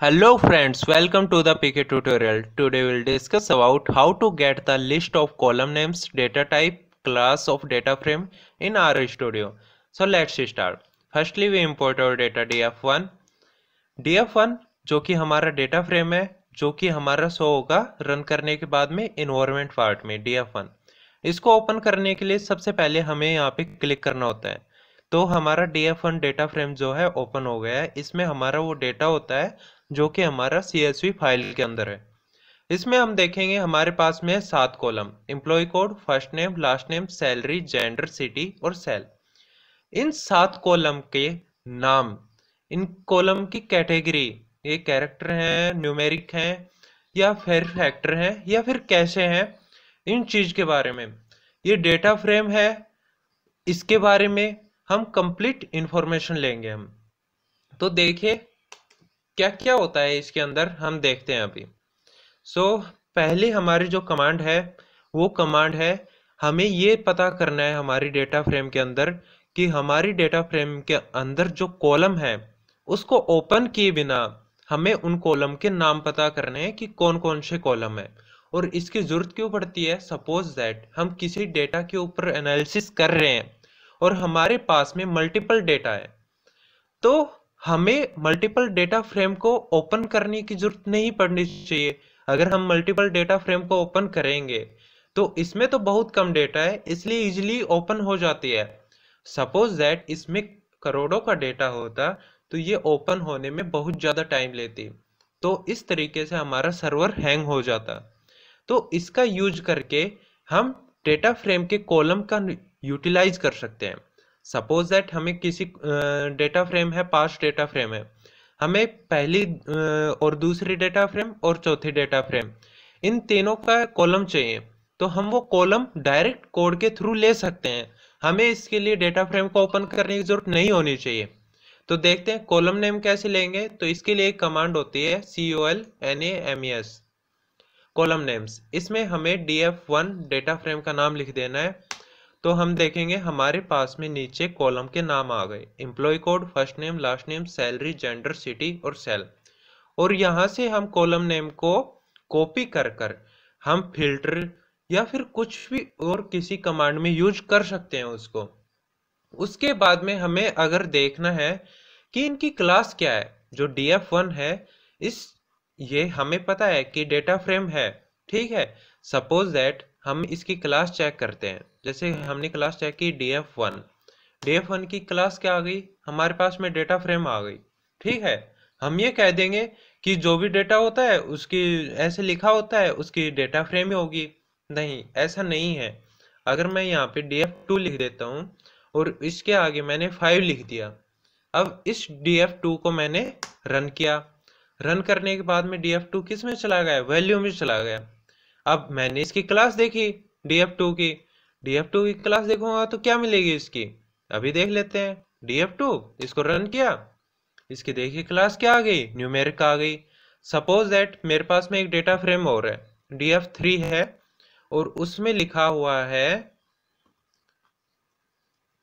Hello friends, welcome to the PK tutorial. Today we'll discuss about how to get the list of column names, data type, class of data frame in RStudio. So let's start. Firstly we import our data df1. df1 जो कि हमारा data frame है जो कि हमारा show होगा run करने के बाद में इन्वायरमेंट पार्ट में df1. इसको ओपन करने के लिए सबसे पहले हमें यहाँ पे क्लिक करना होता है तो हमारा df1 डेटा फ्रेम जो है ओपन हो गया है इसमें हमारा वो डेटा होता है जो कि हमारा सी फ़ाइल के अंदर है। इसमें हम देखेंगे हमारे पास में सात column employee code first name last name salary gender city और सेल इन सात कॉलम के नाम, इन कॉलम की कैटेगरी, ये कैरेक्टर हैं न्यूमेरिक हैं, या फिर फैक्टर हैं, या फिर कैसे हैं, इन चीज़ के बारे में। ये डेटा फ्रेम है, इसके बारे में हम कंप्लीट इंफॉर्मेशन लेंगे हम। तो देखिए क्या क्या होता है इसके अंदर हम देखते हैं अभी। सो so, पहली हमारी जो कमांड है वो कमांड है हमें ये पता करना है हमारी डेटा फ्रेम के अंदर कि हमारी डेटा फ्रेम के अंदर जो कॉलम है उसको ओपन किए बिना हमें उन कॉलम के नाम पता करने हैं कि कौन कौन से कॉलम है। और इसकी ज़रूरत क्यों पड़ती है? सपोज़ दैट हम किसी डेटा के ऊपर एनालिसिस कर रहे हैं और हमारे पास में मल्टीपल डेटा है। तो हमें मल्टीपल डेटा फ्रेम को ओपन करने की ज़रूरत नहीं पड़नी चाहिए। अगर हम मल्टीपल डेटा फ्रेम को ओपन करेंगे तो इसमें तो बहुत कम डेटा है, इसलिए इजिली ओपन हो जाती है। सपोज़ दैट इसमें करोड़ों का डेटा होता तो ये ओपन होने में बहुत ज़्यादा टाइम लेती। तो इस तरीके से हमारा सर्वर हैंग हो जाता। तो इसका यूज़ करके हम डेटा फ्रेम के कॉलम का यूटिलाइज कर सकते हैं। सपोज़ दैट हमें किसी डेटा फ्रेम है पाँच डेटा फ्रेम है। हमें पहली और दूसरी डेटा फ्रेम और चौथी डेटा फ्रेम इन तीनों का कॉलम चाहिए। तो हम वो कॉलम डायरेक्ट कोड के थ्रू ले सकते हैं। हमें इसके लिए डेटा फ्रेम को ओपन करने की ज़रूरत नहीं होनी चाहिए। तो देखते हैं कॉलम नेम कैसे लेंगे? तो इसके लिए एक कमांड होती है C O L N A M S column names इसमें हमें D F one data frame का नाम लिख देना है। तो हम देखेंगे हमारे पास में नीचे कॉलम के नाम आ गए। Employee code first name last name salary gender city और सेल और यहाँ से हम कॉलम नेम को कॉपी कर कर हम फ़िल्टर या फिर कुछ भी और किसी कमांड में यूज़ कर सकते हैं उसको। उसके बाद में हमें अगर देखना है कि इनकी क्लास क्या है, जो डी एफ़ वन है, इस, ये हमें पता है कि डेटा फ्रेम है, ठीक है? सपोज़ दैट हम इसकी क्लास चेक करते हैं। जैसे हमने क्लास चेक की D F one D F one की क्लास क्या आ गई? हमारे पास में डेटा फ्रेम आ गई। ठीक है? हम ये कह देंगे कि जो भी डेटा होता है, उसकी, ऐसे लिखा होता है, उसकी डेटा फ्रेम ही होगी। नहीं, ऐसा नहीं है। अगर मैं यहाँ पे डी एफ़ टू लिख देता हूँ, और इसके आगे मैंने फाइव लिख दिया। अब इस डी एफ़ टू को मैंने रन किया। रन करने के बाद में डी एफ़ टू किसमें चला गया? वैल्यू में चला गया। अब मैंने इसकी क्लास देखी डी एफ़ टू की। डी टू की क्लास देखूँगा तो क्या मिलेगी इसकी? अभी देख लेते हैं। डी एफ़ टू इसको रन किया। इसकी देखिए क्लास क्या आ गई? न्यूमेरिक आ गई। सपोज़ दैट मेरे पास में एक डेटा फ्रेम और है। डी थ्री है और उसमें लिखा हुआ है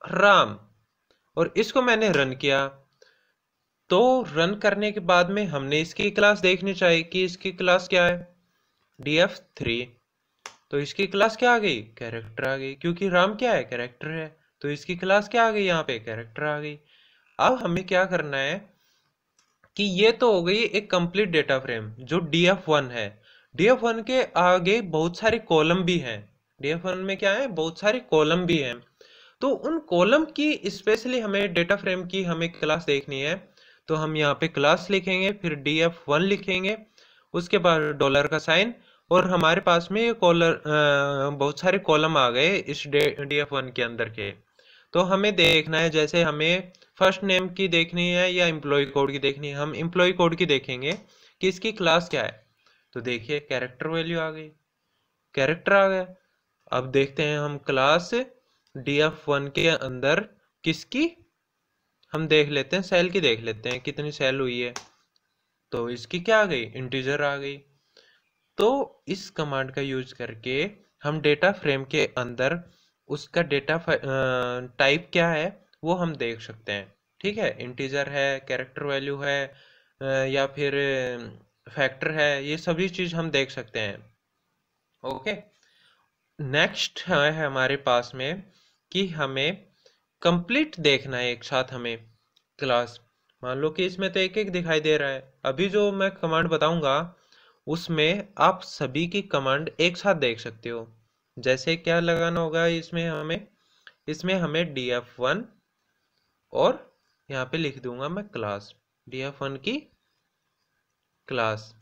राम और इसको मैंने रन किया। तो रन करने के बाद में हमने इसकी क्लास देखनी चाहिए कि इसकी क्लास क्या है? डी एफ़ थ्री तो इसकी क्लास क्या आ गई? कैरेक्टर आ गई। क्योंकि राम क्या है? कैरेक्टर है। तो इसकी क्लास क्या आ गई यहाँ पे? कैरेक्टर आ गई। अब हमें क्या करना है कि ये तो हो गई एक कंप्लीट डेटा फ्रेम जो डी एफ़ वन है। डी एफ़ वन के आगे बहुत सारे कॉलम भी हैं। डी एफ़ वन में क्या है? बहुत सारे कॉलम भी हैं। तो उन कॉलम की स्पेशली हमें डेटा फ्रेम की हमें क्लास देखनी है। तो हम यहाँ पे क्लास लिखेंगे, फिर डी एफ़ वन लिखेंगे। उसके बाद डॉलर का साइन और हमारे पास में ये कॉलर बहुत सारे कॉलम आ गए इस डी एफ़ वन के अंदर के। तो हमें देखना है, जैसे हमें फ़र्स्ट नेम की देखनी है या एम्प्लॉय कोड की देखनी है, हम एम्प्लॉय कोड की देखेंगे कि इसकी क्लास क्या है। तो देखिए कैरेक्टर वैल्यू आ गई। कैरेक्टर आ गया। अब देखते हैं हम क्लास डी एफ़ वन के अंदर किसकी, हम देख लेते हैं सेल की देख लेते हैं, कितनी सेल हुई है। तो इसकी क्या आ गई? इंटीजर आ गई। तो इस कमांड का यूज़ करके हम डेटा फ्रेम के अंदर उसका डेटा टाइप क्या है, वो हम देख सकते हैं। ठीक है? इंटीजर है कैरेक्टर वैल्यू है या फिर फैक्टर है, ये सभी चीज़ हम देख सकते हैं। ओके? नेक्स्ट है हमारे पास में कि हमें कंप्लीट देखना है एक साथ हमें क्लास मान लो कि इसमें तो एक एक दिखाई दे रहा है। अभी जो मैं कमांड बताऊँगा उसमें आप सभी की कमांड एक साथ देख सकते हो। जैसे क्या लगाना होगा इसमें हमें? इसमें हमें डी एफ़ वन और यहाँ पे लिख दूँगा मैं क्लास डी एफ़ वन की क्लास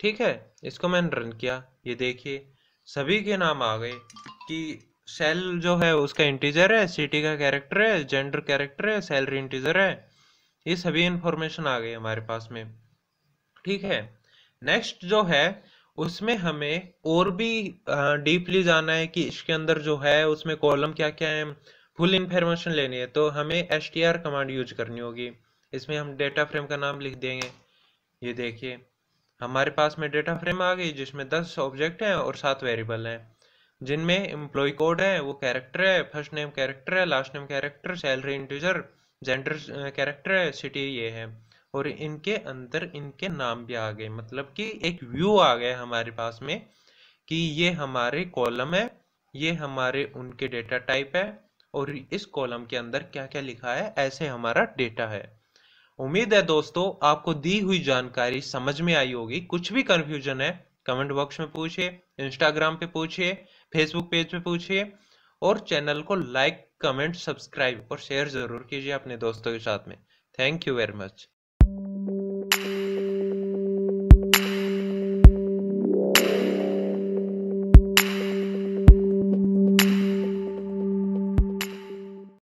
ठीक है? इसको मैंने रन किया। ये देखिए, सभी के नाम आ गए कि सेल जो है उसका इंटीजर है सिटी का कैरेक्टर है जेंडर कैरेक्टर है सैलरी इंटीजर है। ये सभी इंफॉर्मेशन आ गई हमारे पास में। ठीक है? नेक्स्ट जो है, उसमें हमें और भी डीपली जाना है कि इसके अंदर जो है, उसमें कॉलम क्या क्या है फुल इंफॉर्मेशन लेनी है तो हमें एस कमांड यूज़ करनी होगी। इसमें हम डेटा फ्रेम का नाम लिख देंगे। ये देखिए, हमारे पास में डेटा फ्रेम आ गई, जिसमें दस ऑब्जेक्ट हैं और सात वेरिएबल हैं। जिनमें एम्प्लॉय कोड है, वो कैरेक्टर है फ़र्स्ट नेम कैरेक्टर है last name character salary integer gender character है सिटी ये है। और इनके अंदर इनके नाम भी आ गए। मतलब कि एक व्यू आ गया हमारे पास में कि ये हमारे कॉलम है, ये हमारे उनके डेटा टाइप है और इस कॉलम के अंदर क्या क्या लिखा है, ऐसे हमारा डेटा है। उम्मीद है दोस्तों, आपको दी हुई जानकारी समझ में आई होगी। कुछ भी कंफ्यूजन है कमेंट बॉक्स में पूछिए इंस्टाग्राम पे पूछिए फेसबुक पेज पे पूछिए और चैनल को लाइक कमेंट सब्सक्राइब और शेयर ज़रूर कीजिए अपने दोस्तों के साथ में। Thank you very much